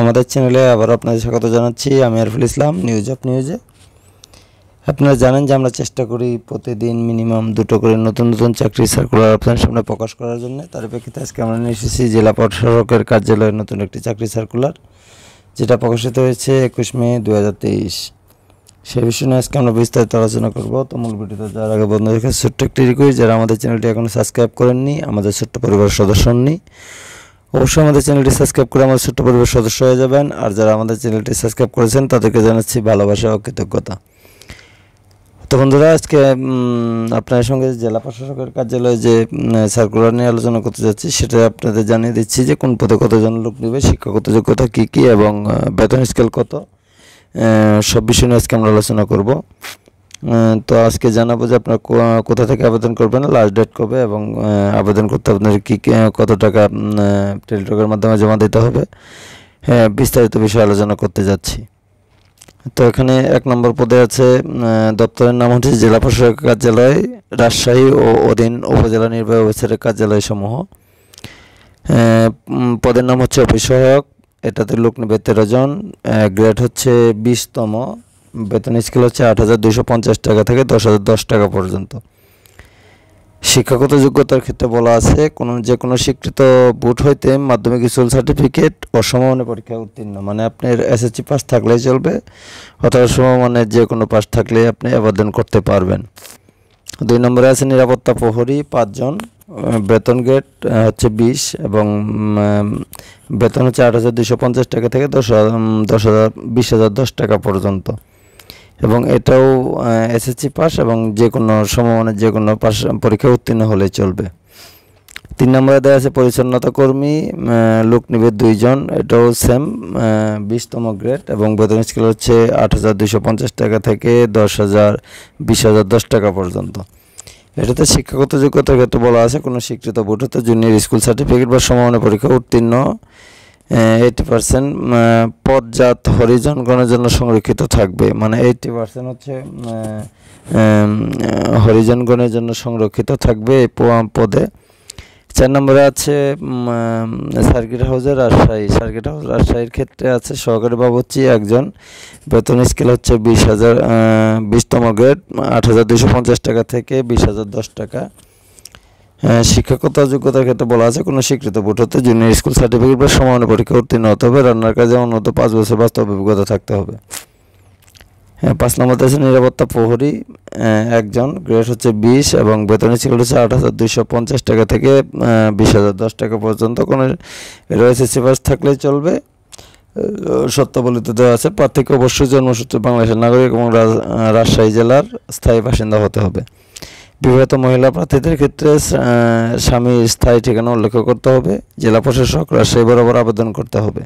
আমাদের চ্যানেলে আবার আপনাদের স্বাগত জানাচ্ছি। আমি আরফুল ইসলাম নিউজ অফ নিউজে আপনারা জানেন যে আমরা চেষ্টা করি প্রতিদিন মিনিমাম দুটো করে নতুন নতুন চাকরি সার্কুলার আপনার সামনে প্রকাশ করার জন্য। তার প্রেক্ষিতে আজকে আমরা নিয়ে এসেছি জেলা প্রশাসকের কার্যালয়ে নতুন একটি চাকরি সার্কুলার যেটা প্রকাশিত হয়েছে একুশ মে দু হাজার তেইশ। সে বিষয় নিয়ে আজকে আমরা বিস্তারিত আলোচনা করব। তো মূল ভিডিওতে যার আগে বন্ধু রেখে ছোট্ট একটি রিকোয়েস্ট যারা আমাদের চ্যানেলটি এখনও সাবস্ক্রাইব করেননি, আমাদের ছোট্ট পরিবারের সদস্য হননি অবশ্যই আমাদের চ্যানেলটি সাবস্ক্রাইব করে আমাদের ছোট্ট পরিবারের সদস্য হয়ে যাবেন। আর যারা আমাদের চ্যানেলটি সাবস্ক্রাইব করেছেন, তাদেরকে জানাচ্ছি ভালোবাসা ও কৃতজ্ঞতা। তো বন্ধুরা, আজকে আপনাদের সঙ্গে জেলা প্রশাসকের কার্যালয়ে যে সার্কুলার নিয়ে আলোচনা করতে যাচ্ছি, সেটা আপনাদের জানিয়ে দিচ্ছি যে, কোন পদে কতজন লোক নেবে, শিক্ষাগত যোগ্যতা কী কী এবং বেতন স্কেল কত সব বিষয় নিয়ে আজকে আমরা আলোচনা করব। তো আজকে জানাব যে আপনার কোথা থেকে আবেদন করবেন লাস্ট ডেট কবে এবং আবেদন করতে আপনাদের কী কী কত টাকা টেলিটকের মাধ্যমে জমা দিতে হবে। হ্যাঁ বিস্তারিত বিষয়ে আলোচনা করতে যাচ্ছি। তো এখানে এক নম্বর পদে আছে দপ্তরের নাম হচ্ছে জেলা প্রশাসক কার্যালয়, রাজশাহী ও অধীন উপজেলা নির্বাহী অফিসারের কার্যালয় সমূহ পদের নাম হচ্ছে অফিস সহায়ক, এটাতে লোক নেবে তেরো জন গ্রেড হচ্ছে বিশতম বেতন স্কেল হচ্ছে আট হাজার দুশো পঞ্চাশ টাকা থেকে দশ হাজার দশ টাকা পর্যন্ত। শিক্ষাগত যোগ্যতার ক্ষেত্রে বলা আছে, কোনো যে কোনো স্বীকৃত বুট হইতে মাধ্যমিক স্কুল সার্টিফিকেট ও সমমানের পরীক্ষায় উত্তীর্ণ। মানে আপনার এসএসসি পাস থাকলেই চলবে, অথবা সমমানের যে কোনো পাস থাকলে আপনি আবেদন করতে পারবেন। দুই নম্বরে আছে নিরাপত্তা প্রহরী, পাঁচজন বেতন গেট হচ্ছে বিশ এবং বেতন হচ্ছে আট হাজার দুশো পঞ্চাশ টাকা থেকে দশ হাজার দশ হাজার, বিশ হাজার দশ টাকা পর্যন্ত। এবং এটাও এসএসসি পাস এবং যে কোনো সমমানের যে কোনো পাস পরীক্ষায় উত্তীর্ণ হলে চলবে। তিন নম্বরে দেওয়া আছে পরিচ্ছন্নতা কর্মী লোক নিবে দুইজন। এটাও সেম বিশতম গ্রেড এবং বেতন স্কেল হচ্ছে আট হাজার দুশো পঞ্চাশ টাকা থেকে দশ হাজার বিশ হাজার দশ টাকা পর্যন্ত। এটাতে শিক্ষাগত যোগ্যতার ক্ষেত্রে বলা আছে, কোনো স্বীকৃত বোর্ড হতে জুনিয়র স্কুল সার্টিফিকেট বা সমমানের পরীক্ষা উত্তীর্ণ এইটি পার্সেন্ট পদজাত হরিজনগণের জন্য সংরক্ষিত থাকবে। মানে এইটি পার্সেন্ট হচ্ছে হরিজনগণের জন্য সংরক্ষিত থাকবে এই পদে। চার নম্বরে আছে সার্কিট হাউসের রাজশাহী। সার্কিট হাউস রাজশাহীর ক্ষেত্রে আছে সহকারী বাবুচি একজন। বেতন স্কেল হচ্ছে বিশ হাজার বিশতম গ্রেড, আট হাজার দুশো পঞ্চাশ টাকা থেকে বিশ হাজার দশ টাকা। শিক্ষাগত যোগ্যতার ক্ষেত্রে বলা আছে, কোনো স্বীকৃত বোর্ড হতে জুনিয়র স্কুল সার্টিফিকেট বা সমানের পরীক্ষা উত্তীর্ণ হতে হবে, রান্নার কাজে অন্তত পাঁচ বছর বাস্তব অভিজ্ঞতা থাকতে হবে। হ্যাঁ পাঁচ নম্বরতে আছে নিরাপত্তা প্রহরী একজন, গ্রেড হচ্ছে বিশ এবং বেতনের ছিল হচ্ছে আট হাজার দুইশো পঞ্চাশ টাকা থেকে বিশ হাজার দশ টাকা পর্যন্ত। কোনো রয়েছে সিপাস থাকলেই চলবে। সত্যাবলিত দেওয়া আছে, প্রার্থীকে অবশ্যই জন্মসূত্রে বাংলাদেশের নাগরিক এবং রাজ- রাজশাহী জেলার স্থায়ী বাসিন্দা হতে হবে। বিবাহিত মহিলা প্রার্থীদের ক্ষেত্রে স্বামী স্থায়ী ঠিকানা উল্লেখ করতে হবে। জেলা প্রশাসক রাজশাহী বরাবর আবেদন করতে হবে।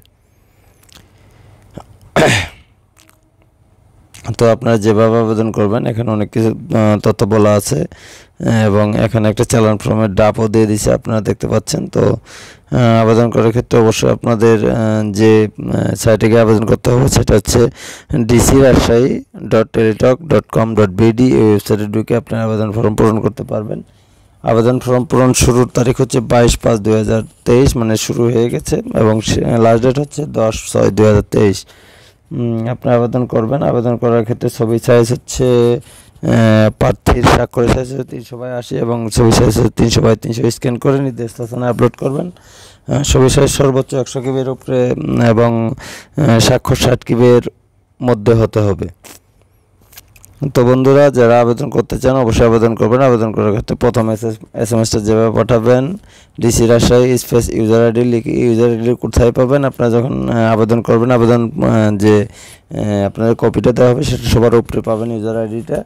তো আপনারা যেভাবে আবেদন করবেন, এখানে অনেক কিছু তথ্য বলা আছে, এবং এখানে একটা চালান ফর্মের ডাপও দিয়ে দিছে আপনারা দেখতে পাচ্ছেন। তো আবেদন করার ক্ষেত্রে অবশ্যই আপনাদের যে সাইটে গিয়ে আবেদন করতে হবে, সেটা হচ্ছে DC Rajshahi dot Teletalk dot com dot BD এই ওয়েবসাইটে ঢুকে আপনার আবেদন ফর্ম পূরণ করতে পারবেন। আবেদন ফর্ম পূরণ শুরুর তারিখ হচ্ছে বাইশ পাঁচ তেইশ মানে শুরু হয়ে গেছে, এবং লাস্ট ডেট হচ্ছে দশ ছয় তেইশ। আপনি আবেদন করবেন। আবেদন করার ক্ষেত্রে ছবি সাইজ হচ্ছে প্রার্থীর স্বাক্ষরের সাইজ হচ্ছে তিনশো বাই আশি এবং ছবি সাইজ হচ্ছে তিনশো বাই তিনশো। স্ক্যান করে নির্দেশ স্থানে আপলোড করবেন। ছবি সাইজ সর্বোচ্চ একশো কিবের উপরে এবং স্বাক্ষর ষাট কিবের মধ্যে হতে হবে। তো বন্ধুরা, যারা আবেদন করতে চান অবশ্যই আবেদন করবেন। আবেদন করার ক্ষেত্রে প্রথম এস এস এম এসটা যেভাবে পাঠাবেন DC Rajshahi space user ID লিখে ইউজার আইডি কোথায় পাবেন, আপনারা যখন আবেদন করবেন, আবেদন যে আপনাদের কপিটা দেওয়া হবে সেটা সবার উপরে পাবেন ইউজার আইডিটা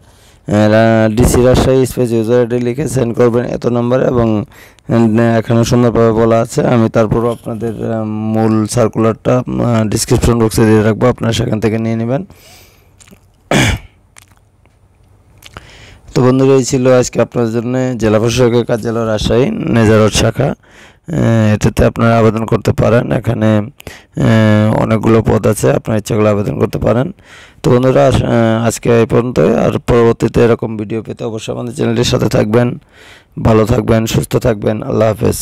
DC Rajshahi space user ID লিখে সেন্ড করবেন এত নম্বরে এবং এখানে সুন্দরভাবে বলা আছে। আমি তারপরও আপনাদের মূল সার্কুলারটা ডিসক্রিপশন বক্সে দিয়ে রাখব, আপনারা সেখান থেকে নিয়ে নেবেন। তো বন্ধুরা, এই ছিল আজকে আপনার জন্য জেলা প্রশাসকের কার্যালয় রাজশাহী নেজারট শাখা। এটাতে আপনারা আবেদন করতে পারেন। এখানে অনেকগুলো পদ আছে, আপনার ইচ্ছাগুলো আবেদন করতে পারেন। তো বন্ধুরা আজকে এই পর্যন্ত আর পরবর্তীতে এরকম ভিডিও পেতে অবশ্যই আমাদের চ্যানেলটির সাথে থাকবেন। ভালো থাকবেন, সুস্থ থাকবেন। আল্লাহ হাফেজ।